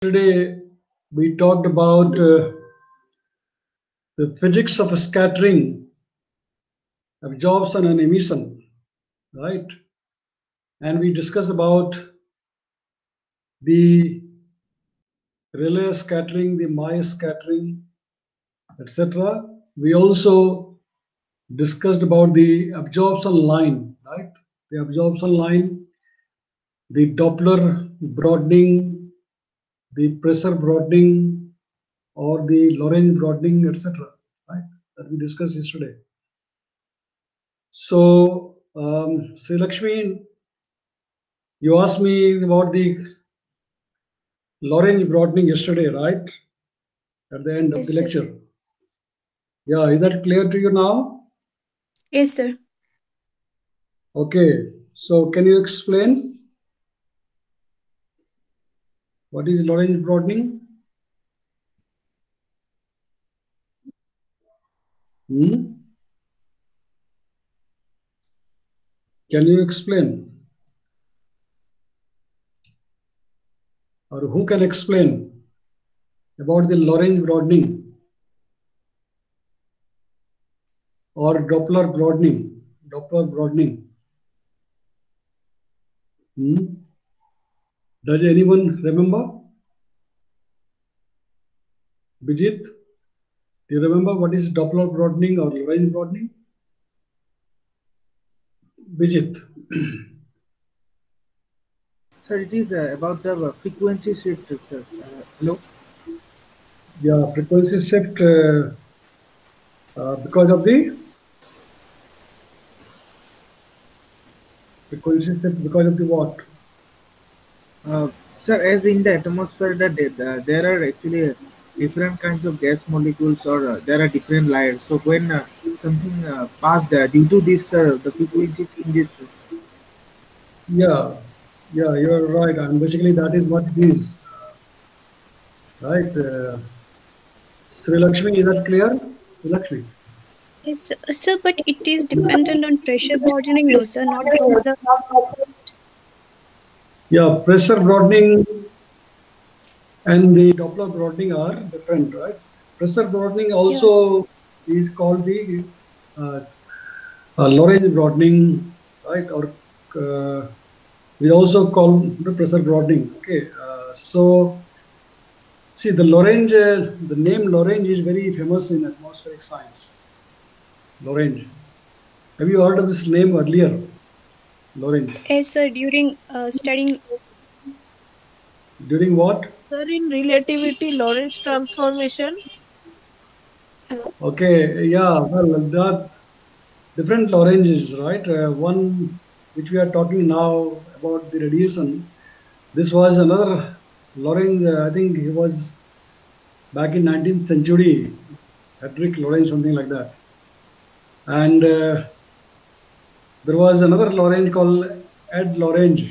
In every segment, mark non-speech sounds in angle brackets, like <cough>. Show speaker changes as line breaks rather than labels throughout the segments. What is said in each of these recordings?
Today we talked about uh, the physics of scattering, absorption and emission, right? And we discussed about the Rayleigh scattering, the Mie scattering, etc. We also discussed about the absorption line, right? The absorption line, the Doppler broadening, the pressure broadening, or the Lorentz broadening, etc. Right? That we discussed yesterday. So, um, Sri Lakshmi, you asked me about the Lorentz broadening yesterday, right? At the end of
Yes,
the
sir.
lecture. Yeah, is that clear to you now?
Yes, sir.
Okay, so can you explain what is Lorentz broadening? Hmm? Can you explain? Or who can explain about the Lorentz broadening or Doppler broadening? Doppler broadening. Hmm? Does anyone remember? Bijit, do you remember what is Doppler broadening or Lorentz broadening? Bijit. <clears throat>
Sir, it is uh, about the uh, frequency shift, sir. Uh, hello?
Yeah, frequency shift uh, uh, because of the frequency shift because of the what?
Uh, sir, as in the atmosphere, that uh, there are actually different kinds of gas molecules or uh, there are different layers. So when uh, something uh, passed uh, due to this, uh, the frequency changes.
Yeah, yeah, you're right. And basically, that is what it is. Right? Uh, Sri Lakshmi, is that clear? Sri Lakshmi.
Yes, sir. Sir, but it is dependent on pressure broadening, no, sir, not on the.
Yeah, pressure broadening and the Doppler broadening are different, right? Pressure broadening also is called the uh, uh, Lorentz broadening, right? Or uh, we also call the pressure broadening. Okay, uh, so see the Lorentz, uh, the name Lorentz is very famous in atmospheric science. Lorentz. Have you heard of this name earlier? Lorentz.
Yes, sir, during uh, studying.
During what?
Sir, in relativity, Lorentz transformation,
Okay, yeah, well, that different Lorentz, right? Uh, one which we are talking now about the radiation. This was another Lorentz. Uh, I think he was back in 19th century, Hendrik Lorentz, something like that. And uh, there was another Lorentz called Ed Lorenz,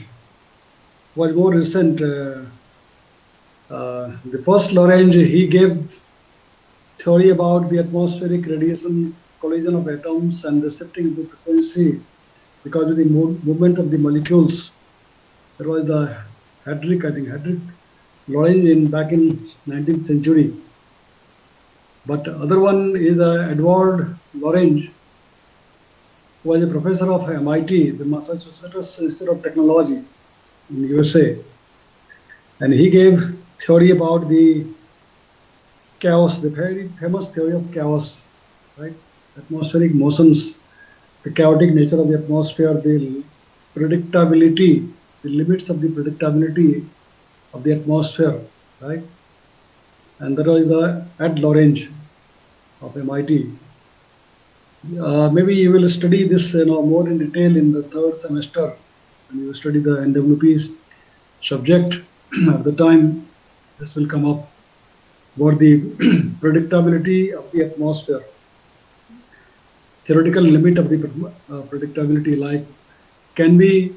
was more recent. Uh, uh, the first Lorentz, he gave theory about the atmospheric radiation collision of atoms and the shifting of the frequency because of the mo- movement of the molecules. There was the Hendrik, I think, Hendrik Lorentz in back in 19th century. But other one is uh, Edward who was a professor of MIT, the Massachusetts Institute of Technology in USA. And he gave theory about the chaos, the very famous theory of chaos, right? Atmospheric motions, the chaotic nature of the atmosphere, the predictability, the limits of the predictability of the atmosphere, right? And that was the Ed Lorenz of MIT. Uh, maybe you will study this you know, more in detail in the third semester when you study the NWP's subject. <clears throat> At the time, this will come up about the <clears throat> predictability of the atmosphere, theoretical limit of the uh, predictability, like can we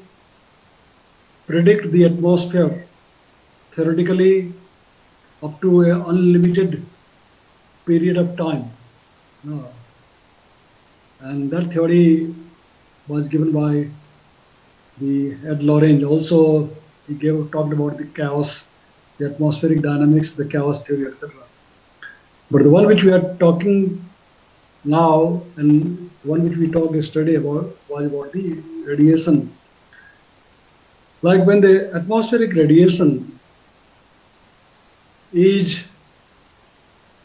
predict the atmosphere theoretically up to an unlimited period of time. And that theory was given by the Ed Lorenz. Also, he gave talked about the chaos the atmospheric dynamics, the chaos theory, etc. But the one which we are talking now and one which we talked yesterday about was about the radiation. Like when the atmospheric radiation is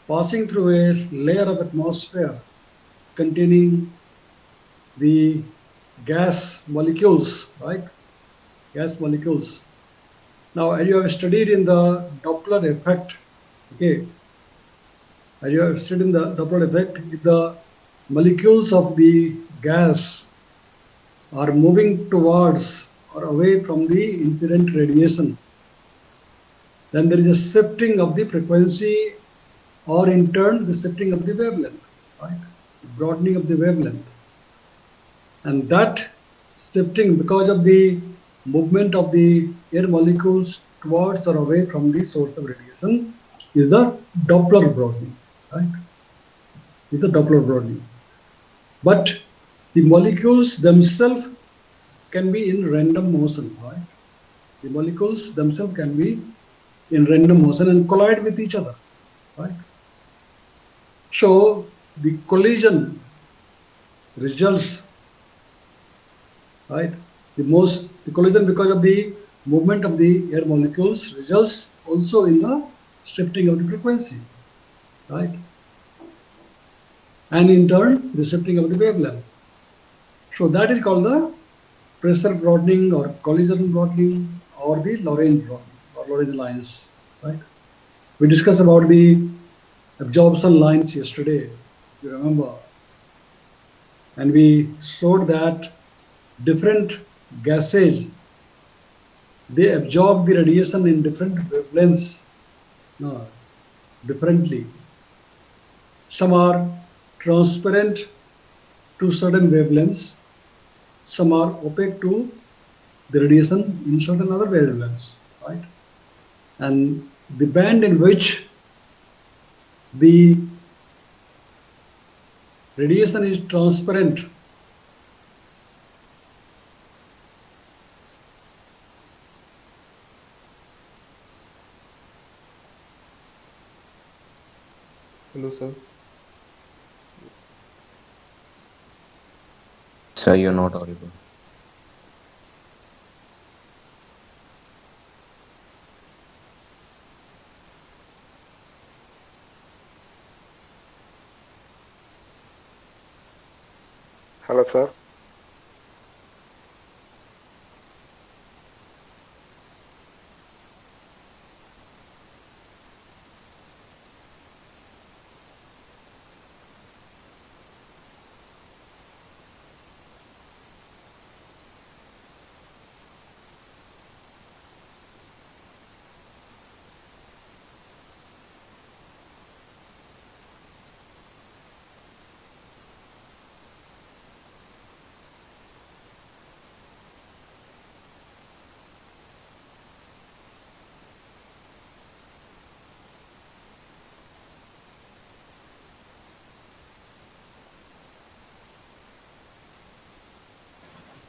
passing through a layer of atmosphere containing the gas molecules, right? Gas molecules. Now, as you have studied in the Doppler effect, okay, as you have studied in the Doppler effect, if the molecules of the gas are moving towards or away from the incident radiation, then there is a shifting of the frequency or in turn the shifting of the wavelength, right? Broadening of the wavelength. And that shifting because of the movement of the air molecules towards or away from the source of radiation is the Doppler broadening, right? Is the Doppler broadening. But the molecules themselves can be in random motion, right? The molecules themselves can be in random motion and collide with each other, right? So the collision results, right? The most the collision because of the movement of the air molecules results also in the shifting of the frequency, right? And in turn, the shifting of the wavelength. So that is called the pressure broadening or collision broadening or the Lorentz broadening or Lorentz lines, right? We discussed about the absorption lines yesterday, you remember. And we showed that different gases, they absorb the radiation in different wavelengths, no, differently. Some are transparent to certain wavelengths, some are opaque to the radiation in certain other wavelengths, right? And the band in which the radiation is transparent
Hello, sir.
Sir, you're not audible.
Hello, sir.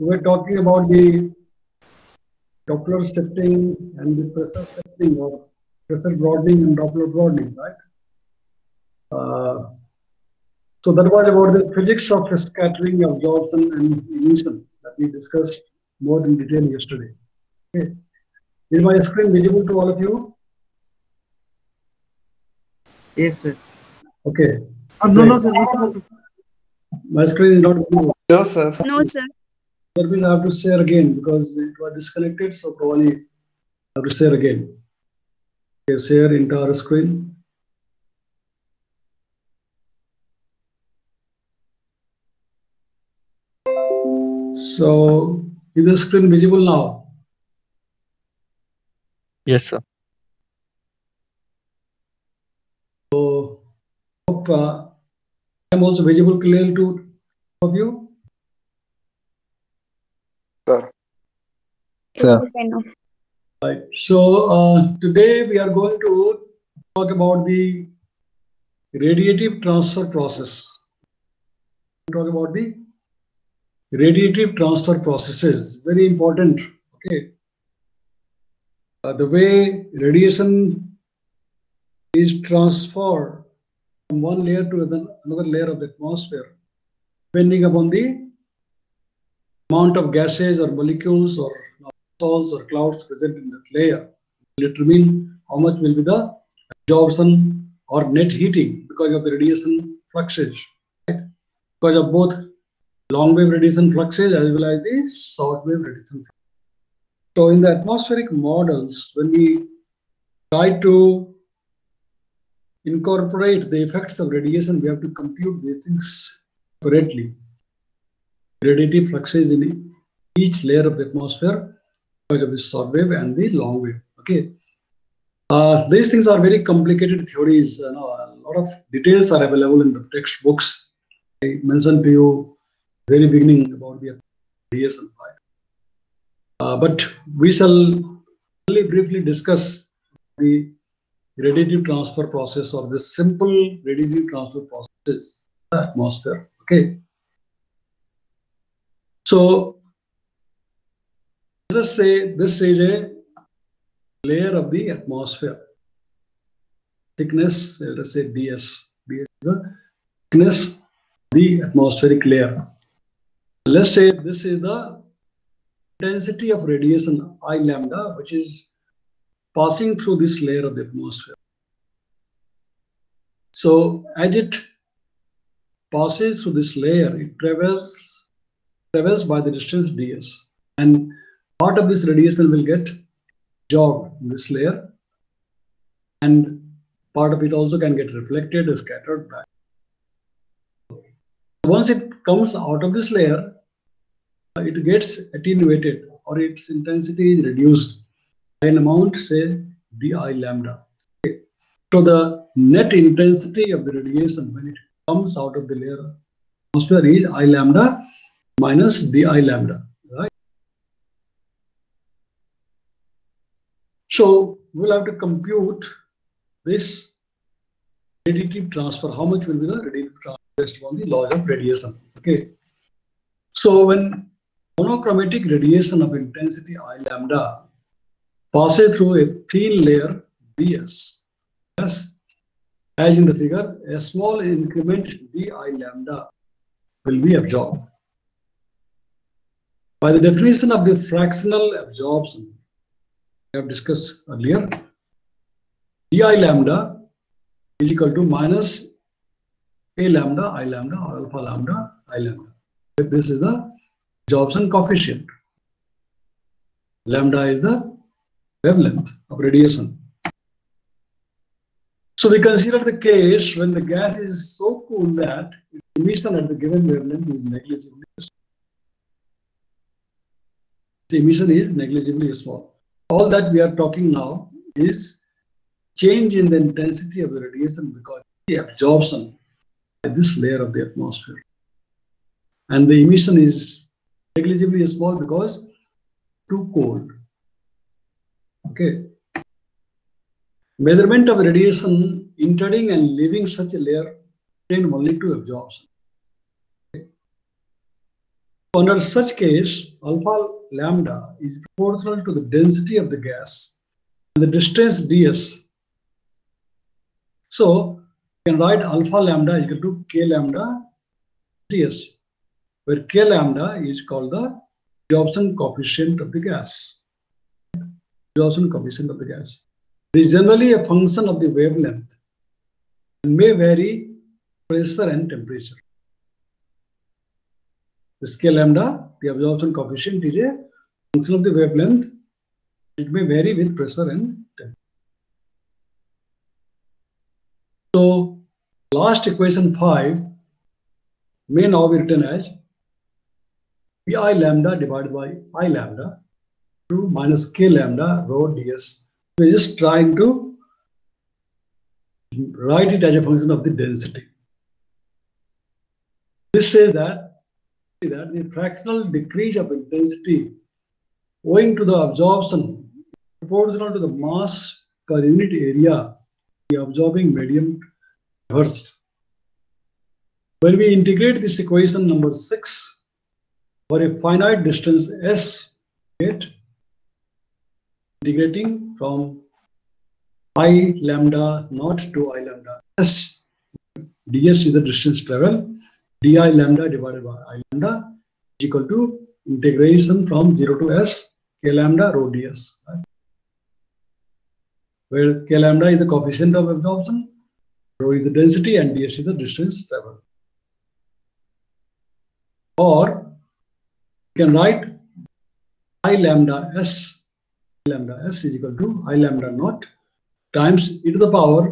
we were talking about the Doppler shifting and the pressure shifting or pressure broadening and Doppler broadening, right? Uh, so that was about the physics of scattering, absorption, and emission that we discussed more in detail yesterday. Okay. Is my screen visible to all of you?
Yes, sir.
Okay.
Oh, no, no, sir. No, sir.
My screen is not visible.
No, sir.
No, sir.
That means have to share again because it was disconnected, so probably have to share again. Okay, share entire screen. So is the screen visible now?
Yes, sir.
uh, I'm also visible clearly to all of you.
Sir.
Yes,
Sir.
you can now.
Right. So uh, today we are going to talk about the radiative transfer process. Talk about the radiative transfer processes. Very important. Okay. Uh, the way radiation is transferred from one layer to another another layer of the atmosphere, depending upon the amount of gases or molecules or salts or clouds present in that layer will determine how much will be the absorption or net heating because of the radiation fluxes, right? Because of both long wave radiation fluxes as well as the short wave radiation. Flux. So in the atmospheric models, when we try to incorporate the effects of radiation, we have to compute these things correctly. Radiative fluxes in each layer of the atmosphere of the short wave and the long wave. Okay. Uh, these things are very complicated theories. You know, a lot of details are available in the textbooks. I mentioned to you very beginning about the radiation. Right? Uh, but we shall only briefly discuss the radiative transfer process or the simple radiative transfer processes in the atmosphere. Okay. So let us say this is a layer of the atmosphere. Thickness, let us say ds. ds is the thickness of the atmospheric layer. Let's say this is the intensity of radiation I lambda, which is passing through this layer of the atmosphere. So as it passes through this layer, it travels travels by the distance ds, and part of this radiation will get absorbed in this layer, and part of it also can get reflected or scattered back. Once it comes out of this layer, it gets attenuated or its intensity is reduced by an amount, say di lambda. Okay. So the net intensity of the radiation when it comes out of the layer atmosphere is I lambda minus di lambda, right? So we'll have to compute this radiative transfer. How much will be the radiative transfer based on the laws of radiation? Okay. So when monochromatic radiation of intensity I lambda passes through a thin layer ds, yes, as in the figure, a small increment di lambda will be absorbed. By the definition of the fractional absorption have discussed earlier, di lambda is equal to minus a lambda i lambda or alpha lambda i lambda. This is the absorption coefficient. Lambda is the wavelength of radiation. So we consider the case when the gas is so cool that emission at the given wavelength is negligibly small. The emission is negligibly small. All that we are talking now is change in the intensity of the radiation because the absorption by this layer of the atmosphere. And the emission is negligibly small because too cold. Okay. Measurement of radiation entering and leaving such a layer pertain only to absorption. Under such case, alpha lambda is proportional to the density of the gas and the distance ds. So you can write alpha lambda equal to k lambda ds, where k lambda is called the absorption coefficient of the gas. Absorption coefficient of the gas. It is generally a function of the wavelength and may vary pressure and temperature. This k lambda, the absorption coefficient is a function of the wavelength. It may vary with pressure and temperature. So last equation 5 may now be written as pi lambda divided by i lambda to minus k lambda rho ds. We're just trying to write it as a function of the density. say that, that the fractional decrease of intensity owing to the absorption proportional to the mass per unit area the absorbing medium reversed. When we integrate this equation number 6 for a finite distance s, get integrating from i lambda naught to i lambda s ds is the distance travel di lambda divided by i lambda is equal to integration from 0 to s k lambda rho ds right? where k lambda is the coefficient of absorption rho is the density and ds is the distance traveled or you can write i lambda s lambda s is equal to i lambda naught times e to the power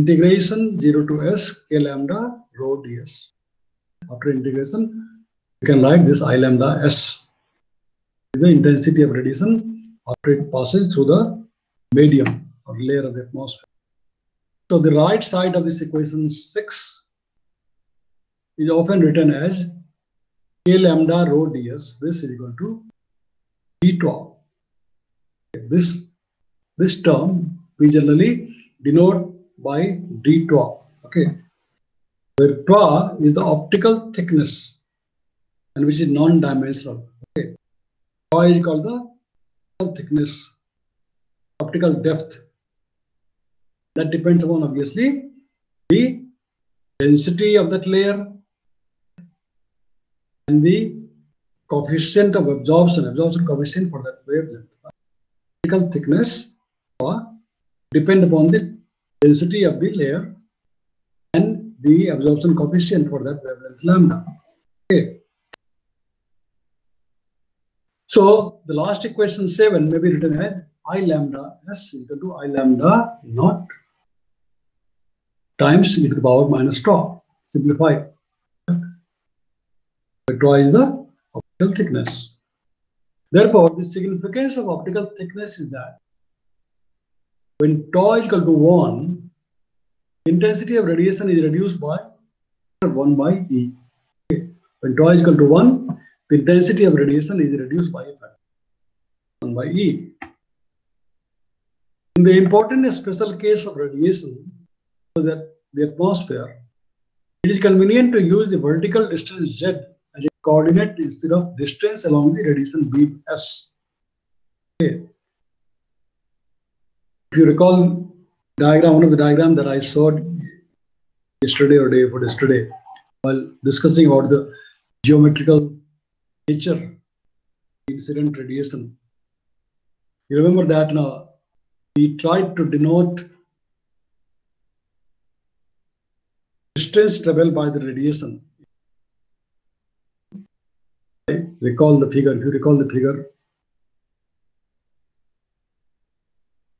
integration 0 to s k lambda rho ds. After integration, you can write this i lambda s. The intensity of radiation after it passes through the medium or layer of the atmosphere. So the right side of this equation 6 is often written as k lambda rho ds. This is equal to d12 this this term we generally denote by d12 okay where tau is the optical thickness and which is non-dimensional okay? Tau is called the optical thickness optical depth. That depends upon obviously the density of that layer and the coefficient of absorption absorption coefficient for that wavelength optical thickness or depend upon the density of the layer the absorption coefficient for that wavelength lambda. Okay. So the last equation 7 may be written as I lambda s equal to I lambda naught times e to the power minus tau. Simplify. Tau is the optical thickness. Therefore, the significance of optical thickness is that when tau is equal to 1, intensity of radiation is reduced by 1 by E. Okay. When tau is equal to 1, the intensity of radiation is reduced by 1 by E. In the important special case of radiation, so that the atmosphere, it is convenient to use the vertical distance Z as a coordinate instead of distance along the radiation beam S. Okay. If you recall diagram, one of the diagram that I showed yesterday or day for yesterday, while discussing about the geometrical nature incident radiation. You remember that now we tried to denote distance traveled by the radiation. Recall the figure. If you recall the figure,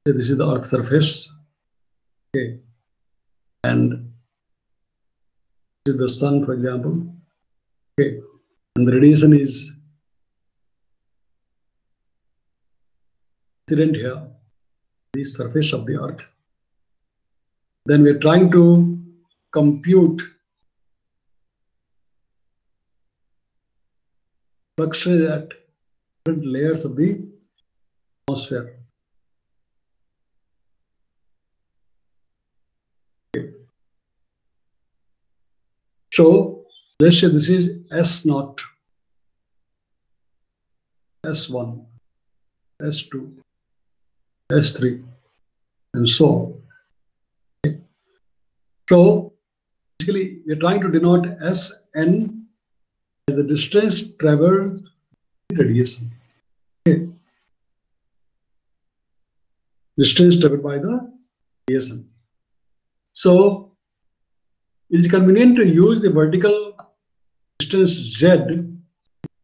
this is the Earth surface. Okay, and is the sun, for example. Okay, and the radiation is incident here, the surface of the Earth. Then we are trying to compute fluxes at different layers of the atmosphere. Okay. So let's say this is S naught, S1, S2, S3, and so on. Okay. So basically, we're trying to denote Sn as the distance traveled in radiation. Okay. Distance traveled by the radiation. So it is convenient to use the vertical distance z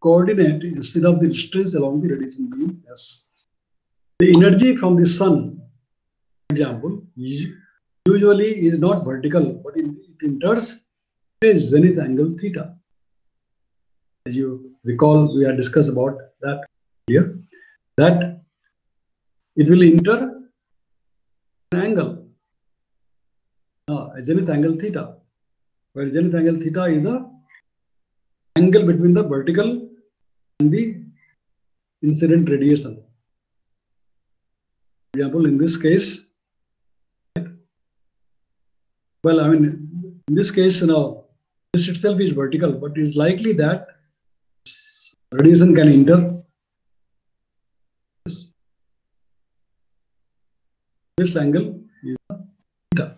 coordinate instead of the distance along the radiation beam s. The energy from the sun, for example, usually is not vertical, but it, it enters a zenith angle theta. As you recall, we had discussed about that here, that it will enter an angle, uh, a zenith angle theta, where zenith angle theta is the angle between the vertical and the incident radiation. For example, in this case, well, I mean, in this case, you know, this itself is vertical, but it's likely that radiation can enter this, this angle is theta,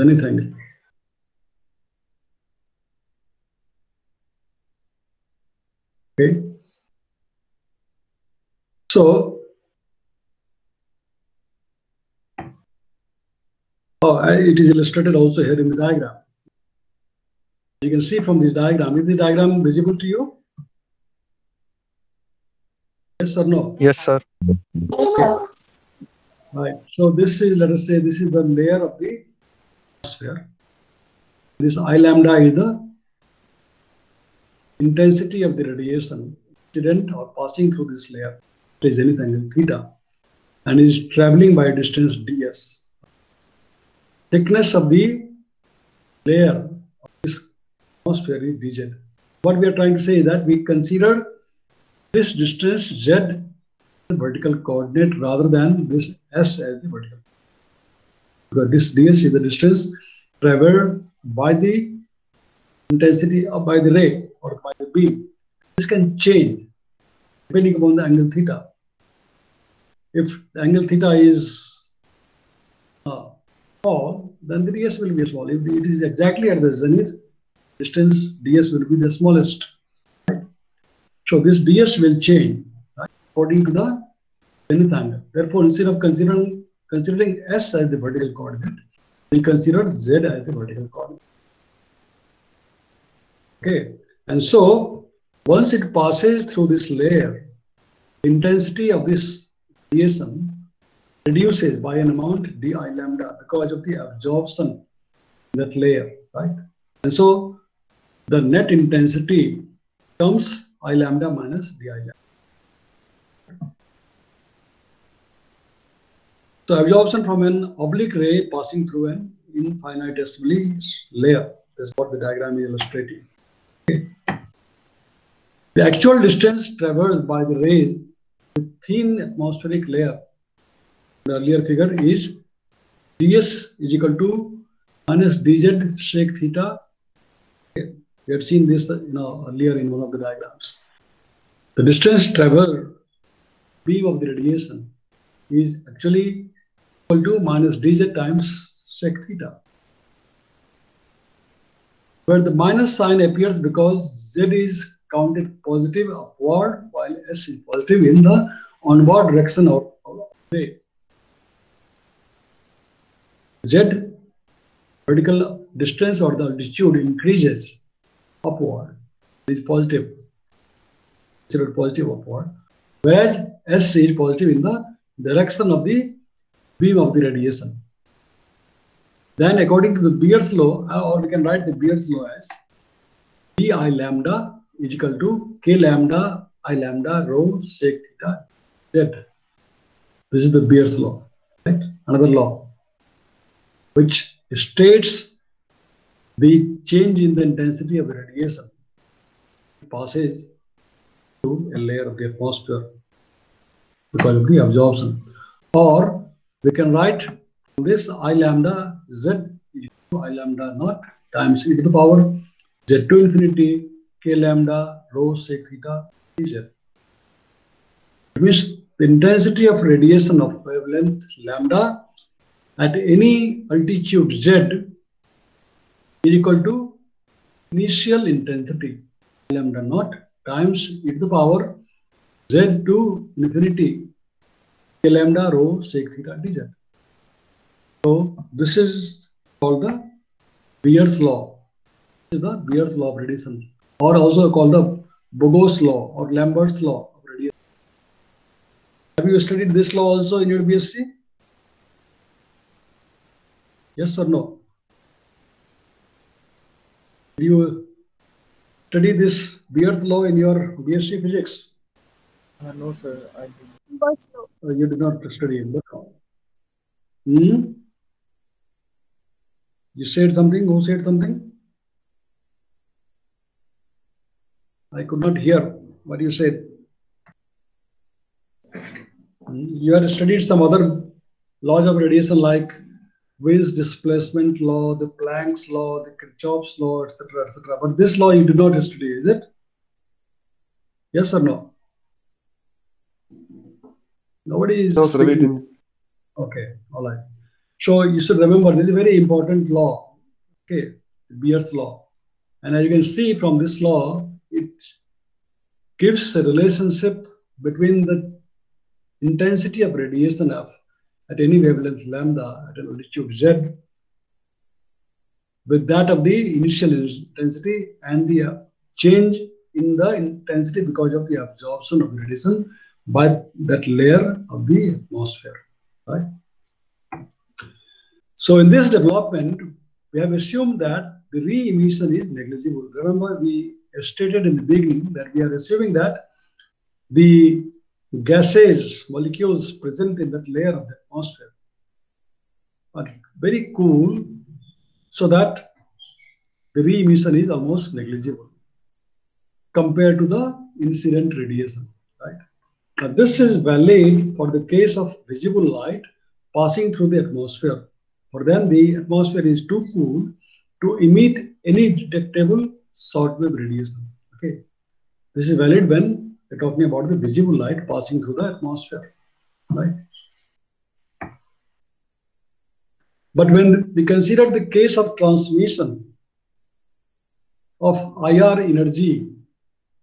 angle. Okay. So, oh, I- it is illustrated also here in the diagram. You can see from this diagram, is the diagram visible to you? Yes or no?
Yes, sir. Okay.
Right. So this is, let us say, this is the layer of the atmosphere. This I lambda is the intensity of the radiation incident or passing through this layer. It is zenith angle theta and is traveling by distance ds. Thickness of the layer of this atmosphere is dz. What we are trying to say is that we consider this distance z the vertical coordinate rather than this s as the vertical. This ds is the distance traveled by the intensity or by the ray or by the beam. This can change depending upon the angle theta. If the angle theta is uh, small, then the ds will be small. If it is exactly at the zenith, distance ds will be the smallest. So this ds will change right, according to the zenith angle. Therefore, instead of considering considering s as the vertical coordinate, we consider z as the vertical coordinate. Okay, and so once it passes through this layer, intensity of this radiation reduces by an amount di lambda because of the absorption in that layer, right? And so the net intensity comes I lambda minus di lambda. So absorption from an oblique ray passing through an infinite infinitesimally layer. is what the diagram is illustrating. Okay. The actual distance traversed by the rays with thin atmospheric layer, the earlier figure is ds is equal to minus dz sec theta. Okay. We had seen this you know, earlier in one of the diagrams. The distance traveled beam of the radiation is actually equal to minus dz times sec theta. Where the minus sign appears because z is counted positive upward while s is positive in the onward direction of the. Z vertical distance or the altitude increases upward is positive, considered positive upward, whereas S is positive in the direction of the beam of the radiation. Then according to the Beer's law, uh, or we can write the Beer's law as d i lambda is equal to k lambda i lambda rho sec theta z. This is the Beer's law, right? Another law which states the change in the intensity of radiation passes through a layer of the atmosphere because of the absorption. Or we can write this I lambda z I lambda naught times e to the power z to infinity k lambda rho sec theta dz. It means the intensity of radiation of wavelength lambda at any altitude z is equal to initial intensity lambda naught times e to the power z to infinity k lambda rho sec theta dz. So this is called the Beer's law. This is the Beer's law of radiation, or also called the Bouguer's law or Lambert's law of radiation. Have you studied this law also in your BSc? Yes or no? Do you study this Beer's law in your BSc physics?
Uh, no, sir. I didn't.
You do not study Embers law. Hmm? You said something? Who said something? I could not hear what you said. Hmm, you have studied some other laws of radiation like Wien's displacement law, the Planck's law, the Kirchhoff's law, etc., etc. But this law you do not study, is it? Yes or no? Nobody is.
No, sir, we
speaking.
didn't.
Okay, all right. So you should remember this is a very important law. Okay, Beer's law. And as you can see from this law, it gives a relationship between the intensity of radiation F at any wavelength lambda at an altitude Z with that of the initial intensity and the change in the intensity because of the absorption of radiation by that layer of the atmosphere. Right? So in this development, we have assumed that the re-emission is negligible. Remember, we stated in the beginning that we are assuming that the gases, molecules present in that layer of the atmosphere are very cool so that the re-emission is almost negligible compared to the incident radiation? Now, this is valid for the case of visible light passing through the atmosphere. For then the atmosphere is too cool to emit any detectable short wave radiation. Okay, this is valid when we're talking about the visible light passing through the atmosphere, right? But when we consider the case of transmission of IR energy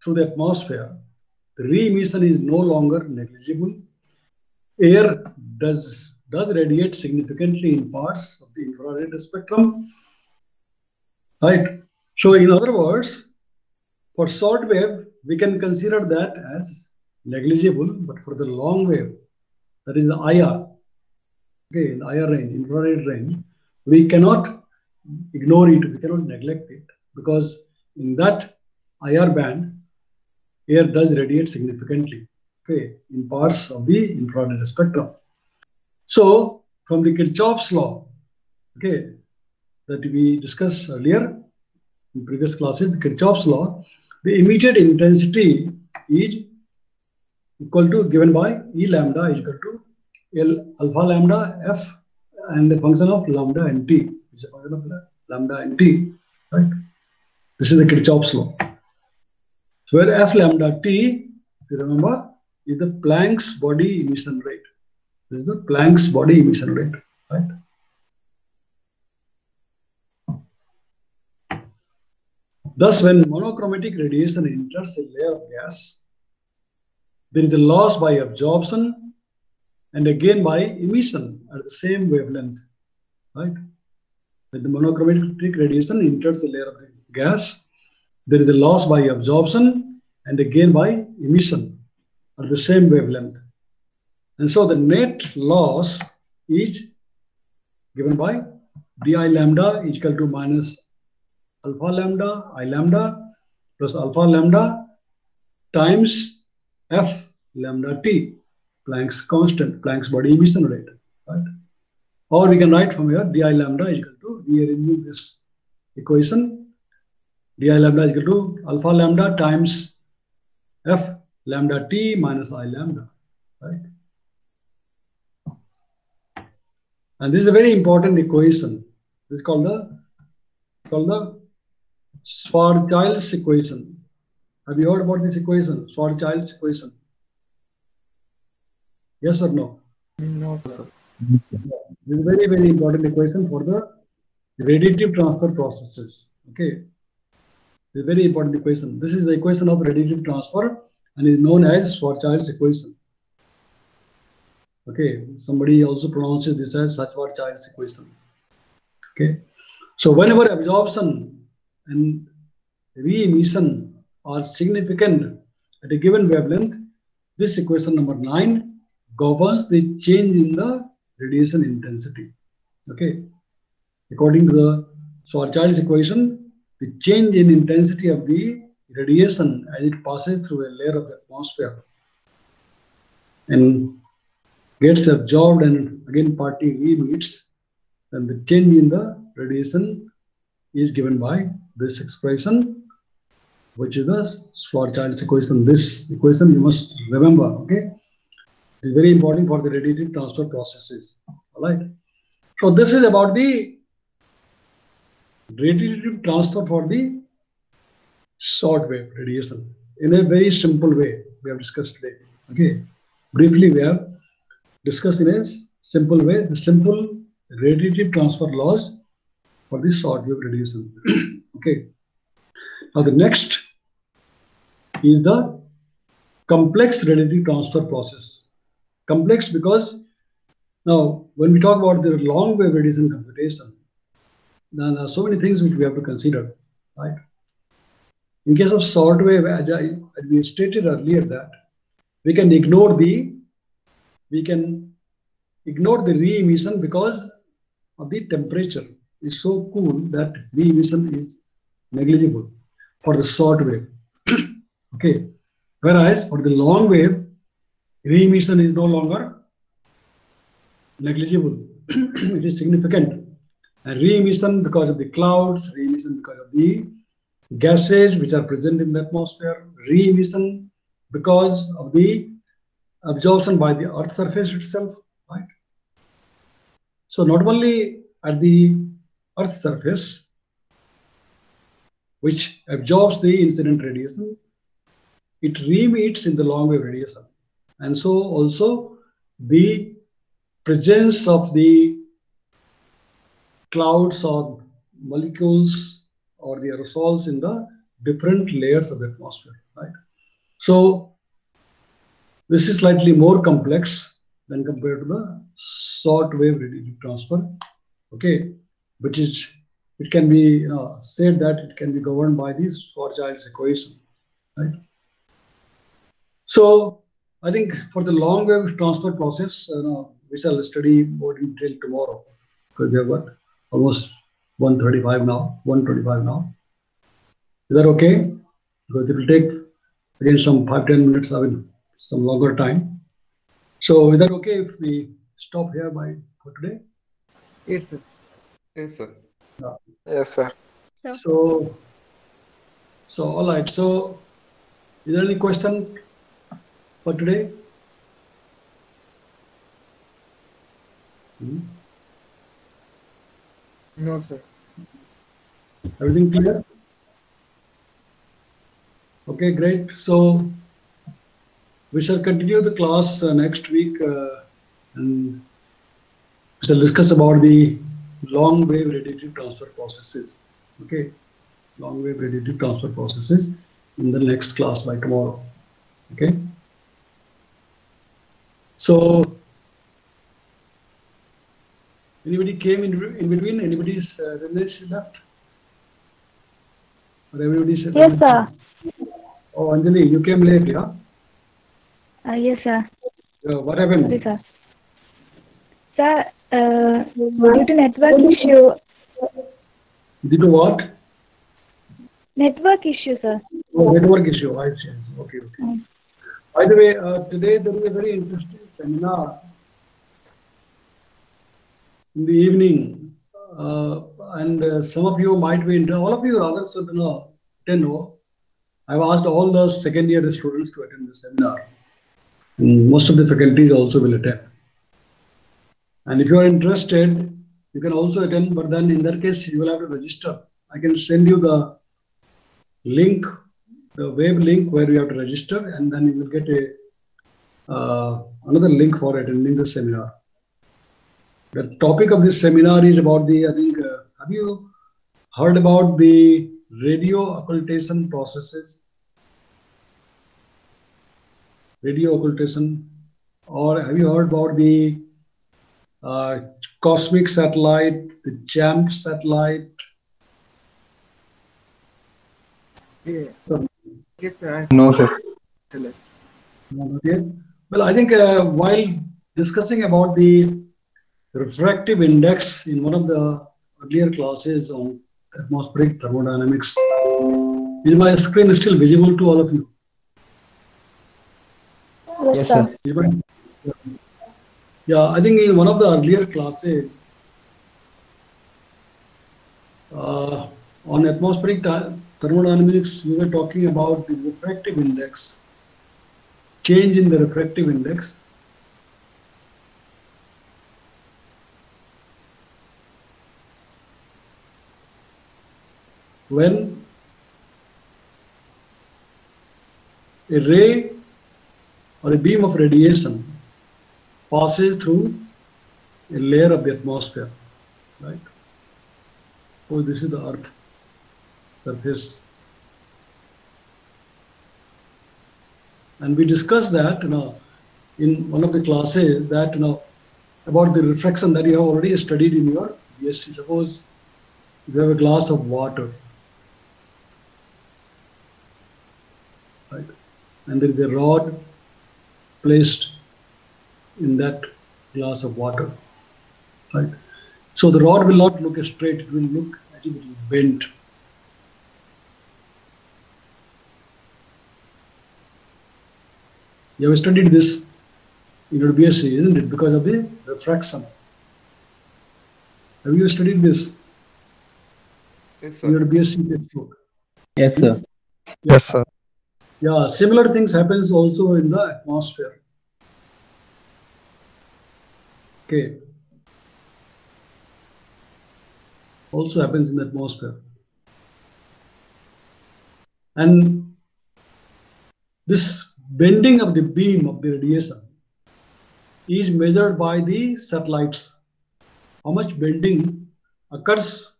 through the atmosphere, re-emission is no longer negligible. Air does, does radiate significantly in parts of the infrared spectrum. Right? So in other words, for short wave, we can consider that as negligible, but for the long wave, that is the IR, okay, in IR range, infrared range, we cannot ignore it, we cannot neglect it, because in that IR band, air does radiate significantly, okay, in parts of the infrared spectrum. So, from the Kirchhoff's law, okay, that we discussed earlier in previous classes, the Kirchhoff's law, the emitted intensity is equal to given by E lambda is equal to L alpha lambda F and the function of lambda and T is a function of lambda and T, right? This is the Kirchhoff's law. So where F lambda T, if you remember, is the Planck's body emission rate. This is the Planck's body emission rate, right? Thus, when monochromatic radiation enters a layer of gas, there is a loss by absorption and again by emission at the same wavelength, right? When the monochromatic radiation enters the layer of the gas, there is a loss by absorption and again by emission at the same wavelength. And so the net loss is given by di lambda is equal to minus alpha lambda i lambda plus alpha lambda times f lambda t Planck's constant, Planck's body emission rate, right? Or we can write from here di lambda is equal to rearranging this equation di lambda is equal to alpha lambda times f lambda t minus i lambda, right? And this is a very important equation. This is called the called the Schwarzschild's equation. Have you heard about this equation, Schwarzschild's equation? Yes or no?
No, sir.
This is a very, very important equation for the radiative transfer processes. Okay. A very important equation. This is the equation of radiative transfer and is known as Schwarzschild's equation. Okay. Somebody also pronounces this as Schwarzschild's equation. Okay. So whenever absorption and re-emission are significant at a given wavelength, this equation number nine governs the change in the radiation intensity. Okay. According to the Schwarzschild's equation, the change in intensity of the radiation as it passes through a layer of the atmosphere and gets absorbed and again partly re-emits, then the change in the radiation is given by this expression which is the Schwarzschild's equation. This equation you must remember, okay? It is very important for the radiative transfer processes, all right? So this is about the radiative transfer for the short wave radiation in a very simple way we have discussed today, okay? Briefly, we have discussed in a simple way the simple radiative transfer laws for the short wave radiation, <clears throat> okay? Now the next is the complex radiative transfer process. Complex because now when we talk about the long wave radiation computation, there are so many things which we have to consider, right? In case of short wave, as I we stated earlier that we can ignore the we can ignore the re-emission because of the temperature is so cool that re-emission is negligible for the short wave. <clears throat> okay. Whereas for the long wave, re-emission is no longer negligible. <clears throat> it is significant. Re-emission because of the clouds, re-emission because of the gases which are present in the atmosphere, re-emission because of the absorption by the earth surface itself, right? So not only at the earth surface, which absorbs the incident radiation, it re-emits in the long wave radiation. And so also the presence of the clouds or molecules or the aerosols in the different layers of the atmosphere, right? So this is slightly more complex than compared to the short wave radiative transfer, okay, which is it can be you know, said that it can be governed by the Schwarzschild's equation, right? So I think for the long wave transfer process, you know, we shall study more in detail tomorrow because we have almost 135 now, 125 now. Is that okay? Because it will take again some five, 10 minutes, I mean, some longer time. So is that okay if we stop here by for today?
Yes, sir.
Yes, sir.
Yeah.
Yes, sir.
So,
So, so all right. So, is there any question for today? Hmm?
No, sir.
Everything clear? Okay, great. So, we shall continue the class uh, next week uh, and we shall discuss about the long wave radiative transfer processes. Okay, long wave radiative transfer processes in the next class by tomorrow. Okay. So, anybody came in, in between? Anybody's uh, Ramesh left? Or everybody's
Yes, sir.
Oh, Anjali, you came late, yeah?
Uh, yes, sir.
Uh, what happened?
Sorry, sir. Sir, uh, due to network issue,
Due to what?
network issue, sir.
Oh, network issue. I see. Okay, okay.
Mm.
By the way, uh, today there is a very interesting seminar in the evening, uh, and uh, some of you might be, all of you rather should know, attend. I've asked all the second year students to attend the seminar. And most of the faculties also will attend. And if you are interested, you can also attend, but then in that case, you will have to register. I can send you the link, the web link where you have to register, and then you will get a uh, another link for attending the seminar. The topic of this seminar is about the, I think, uh, have you heard about the radio occultation processes? Radio occultation, or have you heard about the uh, cosmic satellite, the CHAMP satellite?
Yeah.
So-
Yes, sir.
No, sir.
tell.
No, not yet. Well, I think uh, while discussing about the refractive index in one of the earlier classes on atmospheric thermodynamics, is my screen still visible to all of you?
Yes, sir.
Yeah, I think in one of the earlier classes uh, on atmospheric thermodynamics, we were talking about the refractive index, change in the refractive index. When a ray or a beam of radiation passes through a layer of the atmosphere, right? Oh, this is the Earth surface. And we discussed that, you know, in one of the classes that, you know, about the refraction that you have already studied in your BSc. Suppose you have a glass of water, right? And there is a rod placed in that glass of water, right? So the rod will not look straight, it will look as if it is bent. You have studied this in your BSc, isn't it? Because of the refraction. Have you studied this
Yes,
in your. BSc textbook?
Yes, sir.
Yes, sir.
Yeah, similar things happens also in the atmosphere. Okay. Also happens in the atmosphere. And this bending of the beam of the radiation is measured by the satellites. How much bending occurs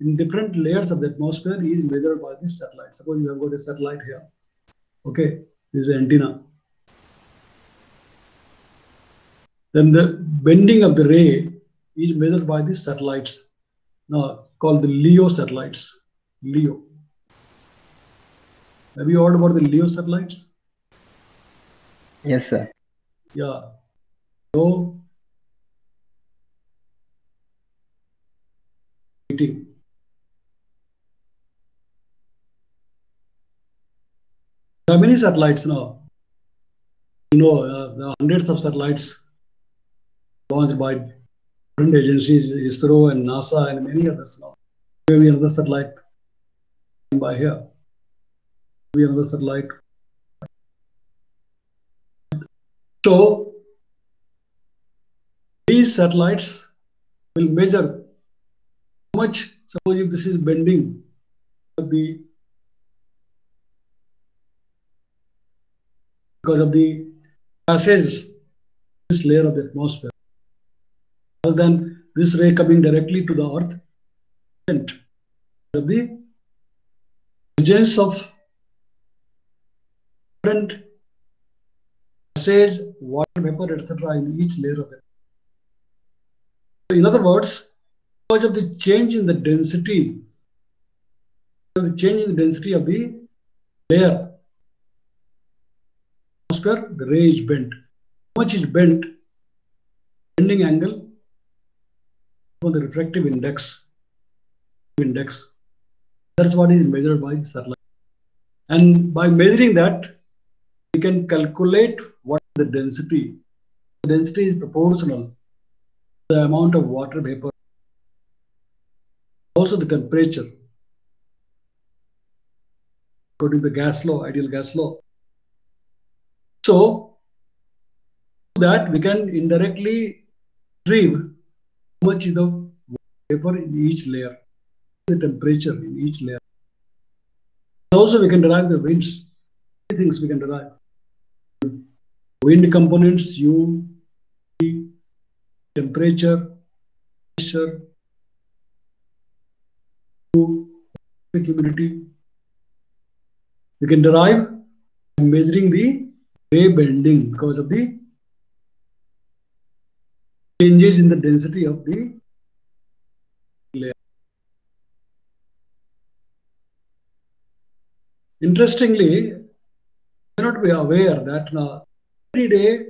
in different layers of the atmosphere is measured by the satellite. Suppose you have got a satellite here. Okay, this is antenna. Then the bending of the ray is measured by the satellites, now called the LEO satellites. LEO. Have you heard about the LEO satellites?
Yes, sir.
Yeah. So, meeting. There are many satellites now. You know, uh, there are hundreds of satellites launched by different agencies, ISRO and NASA and many others now. Maybe another satellite by here. Maybe another satellite. So, these satellites will measure how much, suppose if this is bending the because of the passage this layer of the atmosphere. Rather than this ray coming directly to the earth and the presence of different passage water vapor etc in each layer of it. In other words because of the change in the density the change in the density of the layer atmosphere, the ray is bent. How much is bent? Bending angle on the refractive index. Index. That's what is measured by the satellite. And by measuring that, we can calculate what the density. The density is proportional to the amount of water vapor. Also the temperature. According to the gas law, ideal gas law. So that we can indirectly retrieve how much is the vapor in each layer, the temperature in each layer. Also, we can derive the winds. Three things we can derive: wind components, U, V, temperature, pressure, humidity. We can derive measuring the ray bending because of the changes in the density of the layer. Interestingly, you may not be aware that now every day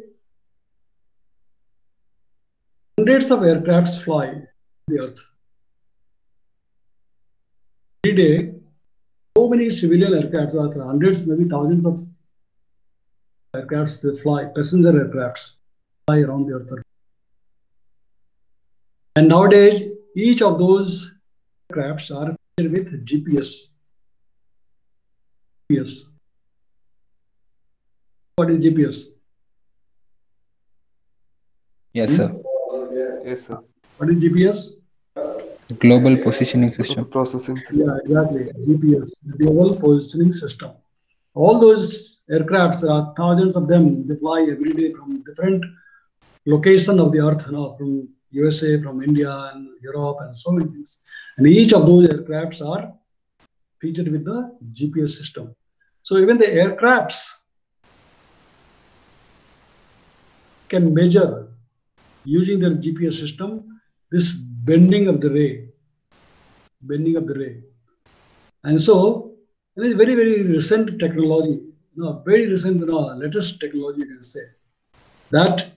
hundreds of aircrafts fly the earth. Every day, so many civilian aircraft, hundreds, maybe thousands of aircrafts they fly, passenger aircrafts fly around the earth. And nowadays, each of those aircrafts are fitted with GPS. GPS. What is GPS?
Yes, sir.
Yes, sir.
What is GPS?
Global positioning system.
Processing system.
Yeah, exactly. GPS, Global Positioning System. All those aircrafts, there are thousands of them. They fly every day from different location of the earth, you know, from USA, from India, and Europe, and so many things. And each of those aircrafts are fitted with the GPS system. So even the aircrafts can measure using their GPS system this bending of the ray, bending of the ray. And so it is very, very recent technology, you know, very recent, you know, latest technology, you can say, that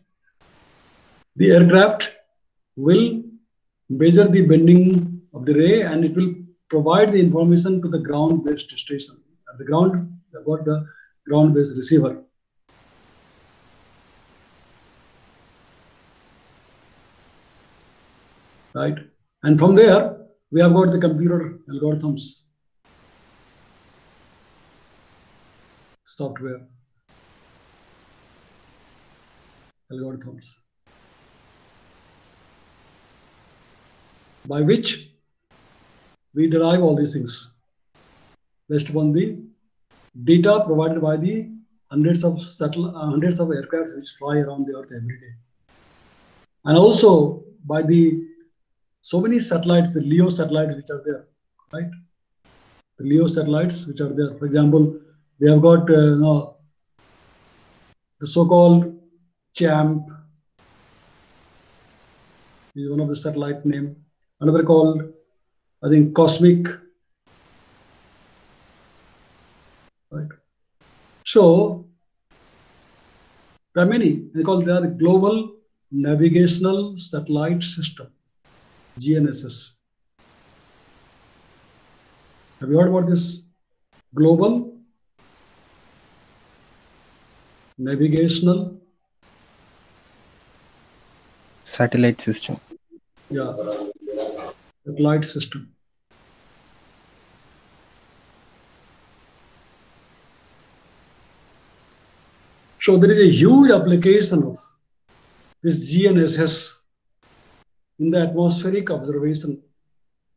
the aircraft will measure the bending of the ray and it will provide the information to the ground-based station. At the ground, got the ground-based receiver. Right? And from there, we have got the computer algorithms, software, algorithms, by which we derive all these things based upon the data provided by the hundreds of satellite, uh, hundreds of aircrafts which fly around the earth every day, and also by the so many satellites, the LEO satellites which are there, right? The LEO satellites which are there. For example, we have got uh, you know, the so-called CHAMP is one of the satellite name. Another called, I think, Cosmic. Right. So there are many. They call they are the Global Navigational Satellite System. GNSS. Have you heard about this global navigational?
Satellite system.
Yeah, satellite system. So there is a huge application of this GNSS in the atmospheric observation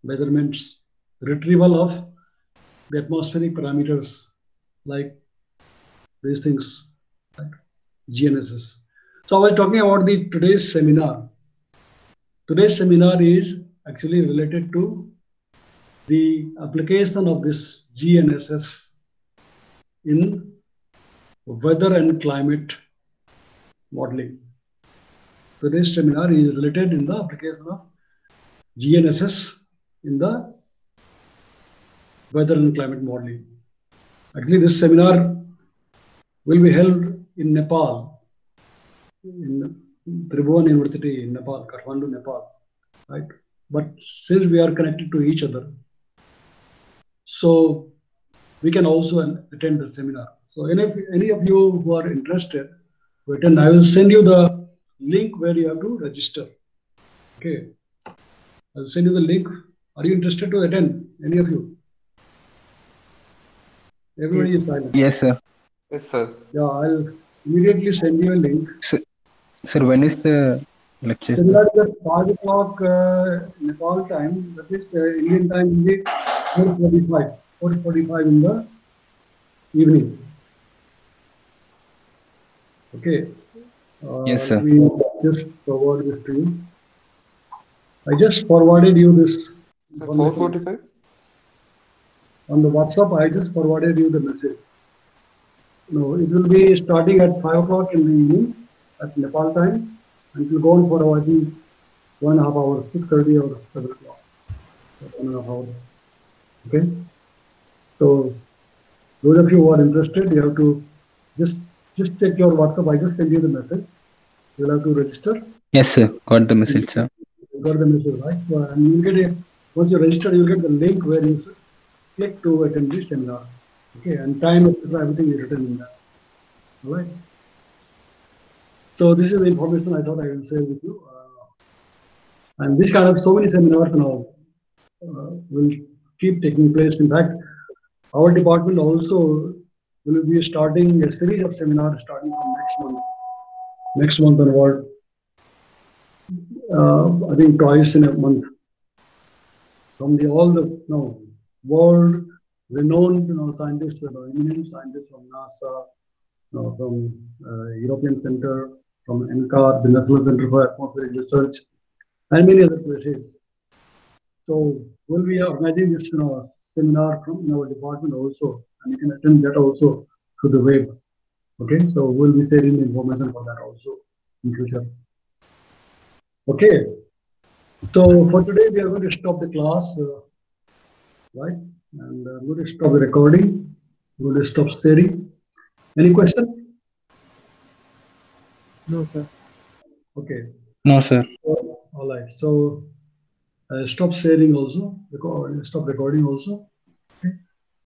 measurements, retrieval of the atmospheric parameters like these things, GNSS. So I was talking about the today's seminar. Today's seminar is actually related to the application of this GNSS in weather and climate modeling. Today's seminar is related in the application of GNSS in the weather and climate modeling. Actually, this seminar will be held in Nepal, in Tribhuvan University in Nepal, Kathmandu, Nepal, right? But since we are connected to each other, so we can also attend the seminar. So any of, any of you who are interested to attend, I will send you the link where you have to register. Okay. I'll send you the link. Are you interested to attend? Any of you? Everybody is silent.
Yes, sir.
Yes, sir.
Yeah, I'll immediately send you a link.
Sir, when is the lecture?
Similar to 5 o'clock uh, Nepal time, that is uh, Indian time in the 4.45, 4.45 in the evening. Okay. Uh,
Yes, sir.
let me just forward this to you. I just forwarded you this
445?
on the WhatsApp. I just forwarded you the message. No, it will be starting at 5 o'clock in the evening at Nepal time and it will go on for I think one and a half hours, 6.30 or 7 o'clock. One and a half hours. Okay. So those of you who are interested, you have to just just check your WhatsApp. I just sent you the message. You'll have to register.
Yes, sir. Got the message, sir.
You got the message, right? So, and you'll get a, once you register, you'll get the link where you click to attend the seminar. Okay, and time, etc., everything is written in that. All right. So this is the information I thought I will share with you. Uh, and this kind of so many seminars now uh, will keep taking place. In fact, our department also will be starting a series of seminars starting from next month. Next month onward. Uh, I think twice in a month. From the all the know, world renowned you know, scientists, you know, eminent scientists from NASA, you know, from uh, European Center, from NCAR, the National Center for Atmospheric Research, and many other places. So we'll be organizing this you know, seminar from our department also, and you can attend that also through the web. Okay, so we'll be sharing information for that also in future. Okay, so for today we are going to stop the class, uh, right? And uh, I'm going to stop the recording. I'm going to stop sharing. Any question?
No, sir.
Okay.
No, sir.
All right. So uh, stop sharing also. Record, stop recording also. Okay.